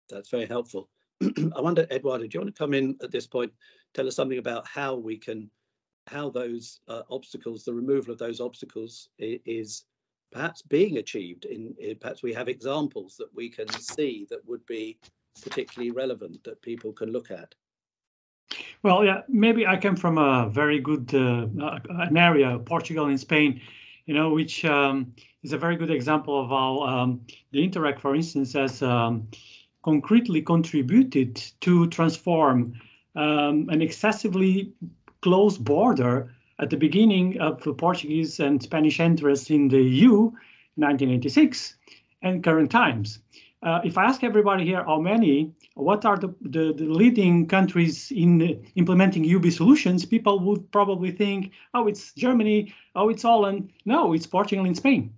That's very helpful. I wonder, Eduardo, do you want to come in at this point, tell us something about how we can, how those uh, obstacles, the removal of those obstacles is perhaps being achieved in, in, perhaps we have examples that we can see that would be particularly relevant that people can look at. Well, yeah, maybe I come from a very good uh, an area, Portugal and Spain, you know, which um, is a very good example of how um, the Interreg, for instance, has um, concretely contributed to transform um, an excessively close border at the beginning of the Portuguese and Spanish entrance in the EU, 1986, and current times. Uh, if I ask everybody here how many, what are the, the, the leading countries in implementing UB solutions, people would probably think, oh, it's Germany, oh, it's Holland. No, it's Portugal and Spain.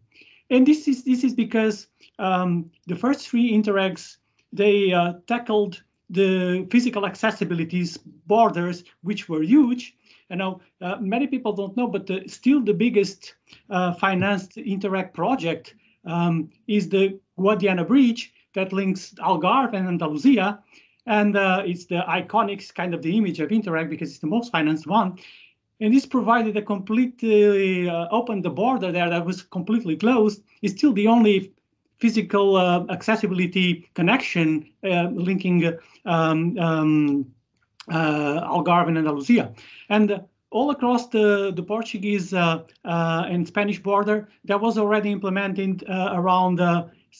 And this is this is because um, the first three interregs they uh, tackled the physical accessibilities borders, which were huge. And now uh, many people don't know, but the, still the biggest uh, financed Interreg project um, is the Guadiana Bridge, that links Algarve and Andalusia. And uh, it's the iconic kind of the image of Interreg because it's the most financed one. And this provided a completely uh, opened the border there that was completely closed. It's still the only physical uh, accessibility connection uh, linking um, um, uh, Algarve and Andalusia. And all across the, the Portuguese uh, uh, and Spanish border, that was already implemented around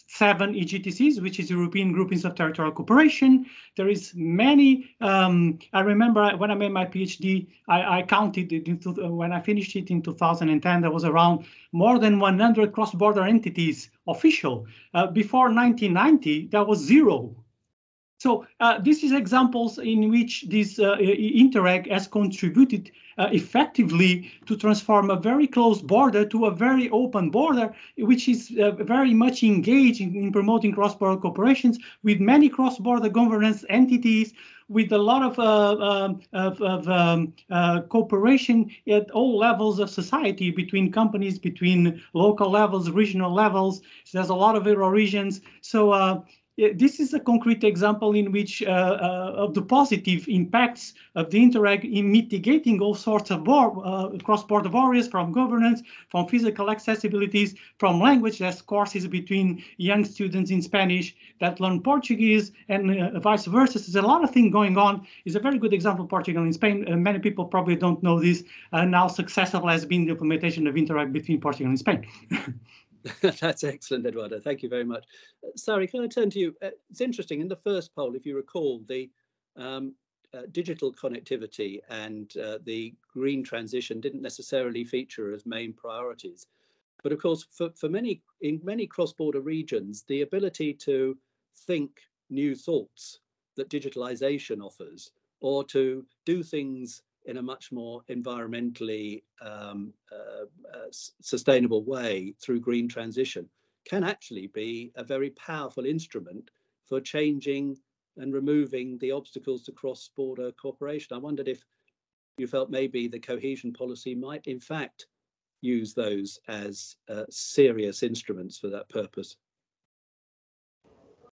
seven EGTCs, which is European Groupings of Territorial Cooperation. There is many. Um, I remember when I made my PhD, I, I counted it into, when I finished it in 2010. There was around more than 100 cross-border entities official. Uh, before 1990, there was zero. So uh, this is examples in which this uh, Interreg has contributed uh, effectively to transform a very close border to a very open border, which is uh, very much engaged in, in promoting cross-border cooperations with many cross-border governance entities, with a lot of, uh, um, of, of um, uh, cooperation at all levels of society between companies, between local levels, regional levels. So there's a lot of euro regions. So uh, this is a concrete example in which uh, uh, of the positive impacts of the Interreg in mitigating all sorts of uh, cross-border barriers from governance, from physical accessibilities, from language. There's courses between young students in Spanish that learn Portuguese and uh, vice versa. There's a lot of things going on. It's a very good example, of Portugal and Spain. Uh, many people probably don't know this. and how successful has been the implementation of Interreg between Portugal and Spain. That's excellent, Eduardo. Thank you very much. Uh, Sari, can I turn to you? Uh, it's interesting, in the first poll, if you recall, the um, uh, digital connectivity and uh, the green transition didn't necessarily feature as main priorities. But of course, for, for many in many cross-border regions, the ability to think new thoughts that digitalization offers, or to do things in a much more environmentally um, uh, uh, sustainable way through green transition can actually be a very powerful instrument for changing and removing the obstacles to cross-border cooperation. I wondered if you felt maybe the cohesion policy might in fact use those as uh, serious instruments for that purpose.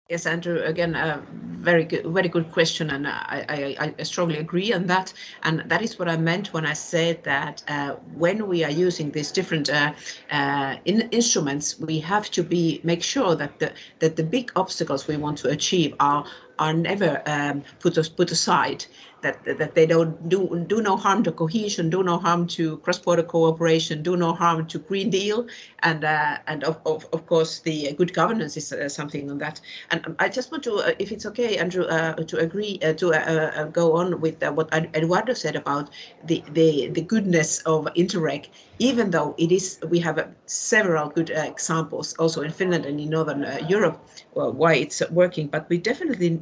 Yes, Andrew, again, a very good, very good question, and I, I, I, strongly agree on that. And that is what I meant when I said that uh, when we are using these different uh, uh, in instruments, we have to be make sure that the that the big obstacles we want to achieve are are never um, put put aside that that they don't do do no harm to cohesion, do no harm to cross-border cooperation, do no harm to Green Deal, and uh, and of, of of course the good governance is uh, something on that. And I just want to, uh, if it's okay, Andrew, uh, to agree uh, to uh, go on with what Eduardo said about the the the goodness of Interreg even though it is, we have several good examples also in Finland and in Northern Europe why it's working, but we definitely,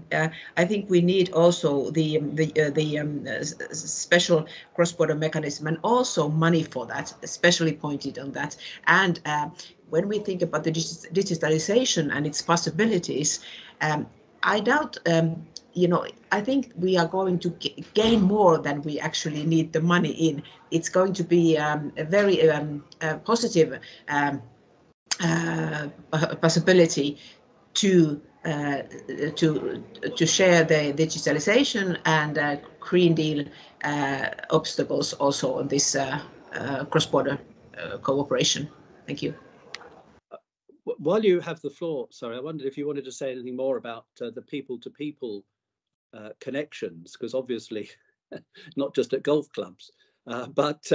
I think we need also the um, the um, special cross-border mechanism and also money for that, especially pointed on that. And when we think about the digitalization and its possibilities, um, I doubt um, you know, I think we are going to gain more than we actually need the money in. It's going to be um, a very um, positive um, uh, possibility to uh, to to share the digitalization and uh, Green Deal uh, obstacles also on this uh, uh, cross-border cooperation. Thank you. While you have the floor, sorry, I wondered if you wanted to say anything more about the people-to-people connections, because obviously, not just at golf clubs, but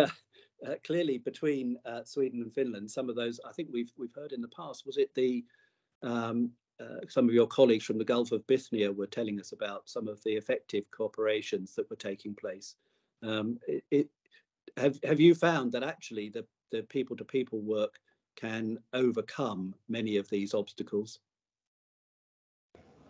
clearly between Sweden and Finland, some of those I think we've we've heard in the past. Was it the um, some of your colleagues from the Gulf of Bothnia were telling us about some of the effective cooperations that were taking place. Um, it, it, have have you found that actually the the people to people work can overcome many of these obstacles?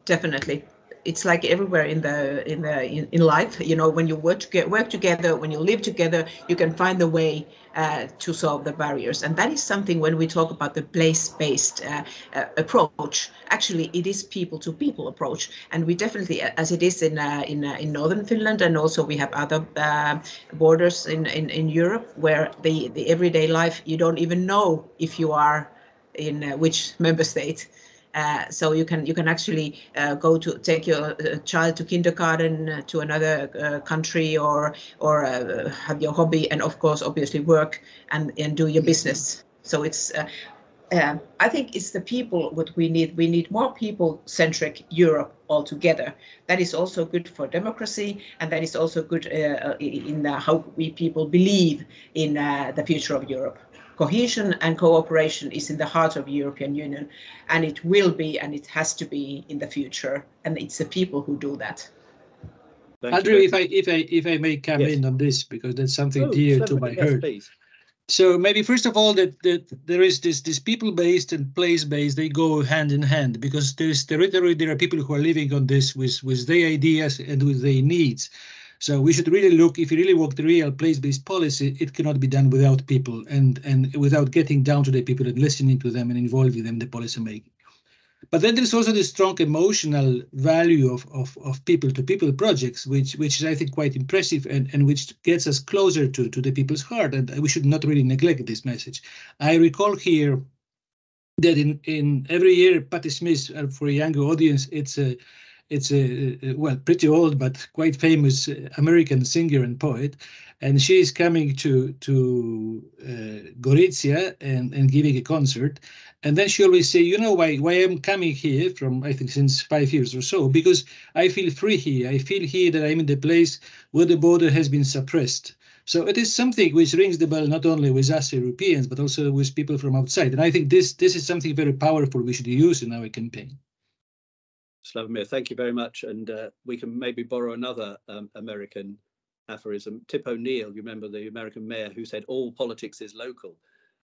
Definitely it's like everywhere in the in the in, in life you know when you work to work together when you live together you can find the way uh, to solve the barriers. And that is something when we talk about the place-based uh, uh, approach actually it is people to people approach. And we definitely as it is in uh, in uh, in northern finland and also we have other uh, borders in, in in europe where the the everyday life you don't even know if you are in which member state Uh, so you can you can actually uh, go to take your uh, child to kindergarten uh, to another uh, country or or uh, have your hobby and of course obviously work and and do your business. So it's uh, I think it's the people what we need. We need more people-centric Europe altogether. That is also good for democracy, and that is also good uh, in how we people believe in uh, the future of Europe. Cohesion and cooperation is in the heart of the European Union, and it will be, and it has to be in the future. And it's the people who do that. Thank Andrew, if I if I if I may come yes. in on this because that's something oh, dear to my yes, heart. Please. So maybe first of all that, that there is this this people-based and place-based, they go hand in hand because there's territory, there are people who are living on this with, with their ideas and with their needs. So we should really look, if you really want the real place-based policy, it cannot be done without people and, and without getting down to the people and listening to them and involving them in the policy making. But then there's also the strong emotional value of, of, of people-to-people projects, which which is I think quite impressive and, and which gets us closer to, to the people's heart. And we should not really neglect this message. I recall here that in, in every year, Patti Smith, uh, for a younger audience, it's a it's a, well pretty old but quite famous uh, American singer and poet, and she is coming to to uh, Gorizia and and giving a concert, and then she always say, you know why why I'm coming here from I think since five years or so because I feel free here. I feel here that I'm in the place where the border has been suppressed. So it is something which rings the bell not only with us Europeans but also with people from outside. And I think this this is something very powerful we should use in our campaign. Slawomir, thank you very much. And uh, we can maybe borrow another um, American aphorism. Tip O'Neill, you remember the American mayor who said all politics is local.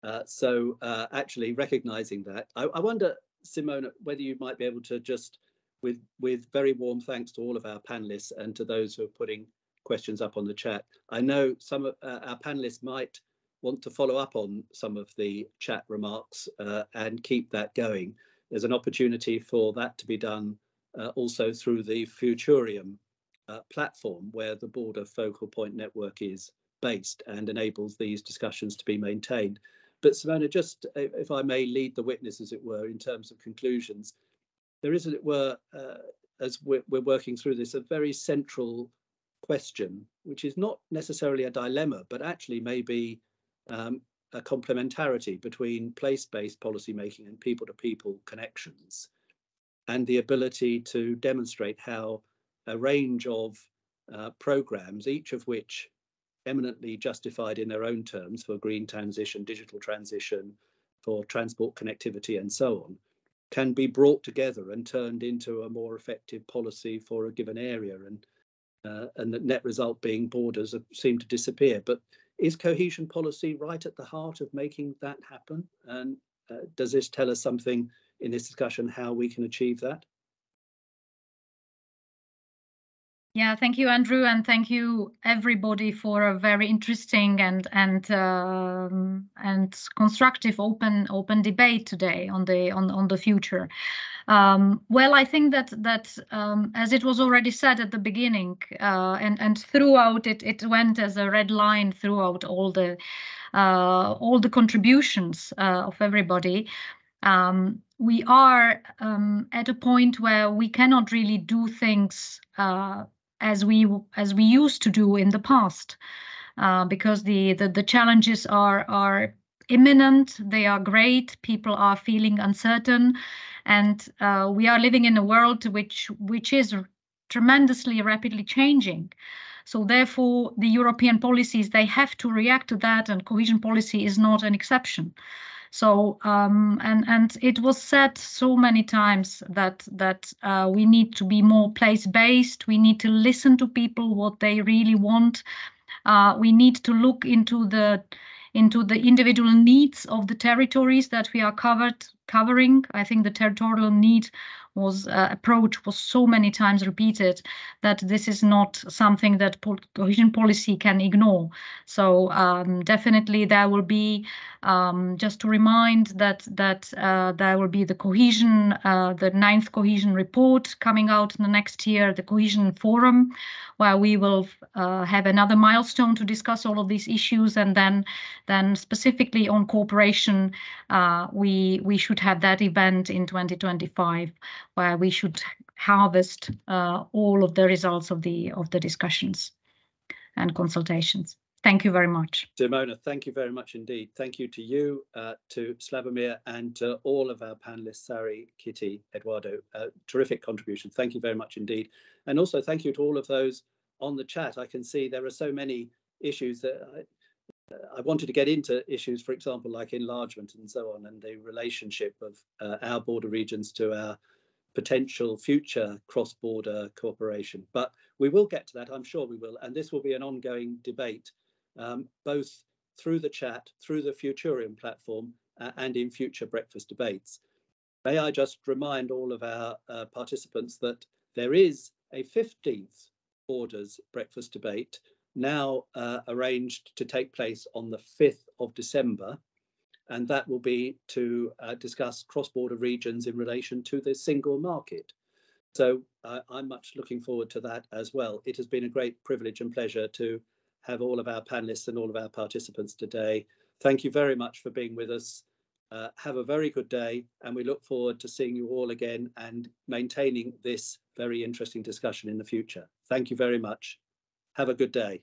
Uh, so uh, actually recognizing that, I, I, wonder, Simona, whether you might be able to just, with, with very warm thanks to all of our panelists and to those who are putting questions up on the chat. I know some of uh, our panelists might want to follow up on some of the chat remarks uh, and keep that going. There's an opportunity for that to be done uh, also through the Futurium uh, platform where the border focal point network is based and enables these discussions to be maintained. But Simona, just if I may lead the witness, as it were, in terms of conclusions, there is, as it were, uh, as we're, we're, working through this, a very central question, which is not necessarily a dilemma, but actually maybe um, a complementarity between place-based policymaking and people-to-people connections and the ability to demonstrate how a range of uh, programs, each of which eminently justified in their own terms for green transition, digital transition, for transport connectivity and so on, can be brought together and turned into a more effective policy for a given area and uh, and the net result being borders seem to disappear. But is cohesion policy right at the heart of making that happen? And uh, does this tell us something in this discussion how we can achieve that. Yeah, thank you, Andrew, and thank you everybody for a very interesting and and um, and constructive open open debate today on the on on the future. Um, well, I think that that um, as it was already said at the beginning, uh, and and throughout it, it went as a red line throughout all the uh, all the contributions uh, of everybody. Um, we are um, at a point where we cannot really do things uh, as we as we used to do in the past uh, because the, the the challenges are are imminent they are great people are feeling uncertain and uh, we are living in a world which which is tremendously rapidly changing. So therefore the european policies they have to react to that and cohesion policy is not an exception so um, and and it was said so many times that that uh, we need to be more place based. We need to listen to people what they really want. Uh, we need to look into the into the individual needs of the territories that we are covered covering. I think the territorial need was uh, approach was so many times repeated that this is not something that cohesion policy can ignore. So um, definitely there will be um, just to remind that that uh, there will be the cohesion, uh, the ninth cohesion report coming out in the next year, the cohesion forum, where we will uh, have another milestone to discuss all of these issues, and then then specifically on cooperation, uh, we we should have that event in 2025 where we should harvest uh, all of the results of the of the discussions and consultations. Thank you very much. Simona, thank you very much indeed. Thank you to you, uh, to Slawomir, and to all of our panelists, Sari, Kitti, Eduardo. Uh, terrific contribution. Thank you very much indeed. And also thank you to all of those on the chat. I can see there are so many issues that I, I wanted to get into issues, for example, like enlargement and so on, and the relationship of uh, our border regions to our potential future cross-border cooperation. But we will get to that, I'm sure we will, and this will be an ongoing debate um, both through the chat, through the Futurium platform, uh, and in future breakfast debates. May I just remind all of our uh, participants that there is a 15th Borders breakfast debate now uh, arranged to take place on the 5th of December, and that will be to uh, discuss cross-border regions in relation to the single market. So uh, I'm much looking forward to that as well. It has been a great privilege and pleasure to have all of our panelists and all of our participants today. Thank you very much for being with us. Uh, have a very good day and we look forward to seeing you all again and maintaining this very interesting discussion in the future. Thank you very much. Have a good day.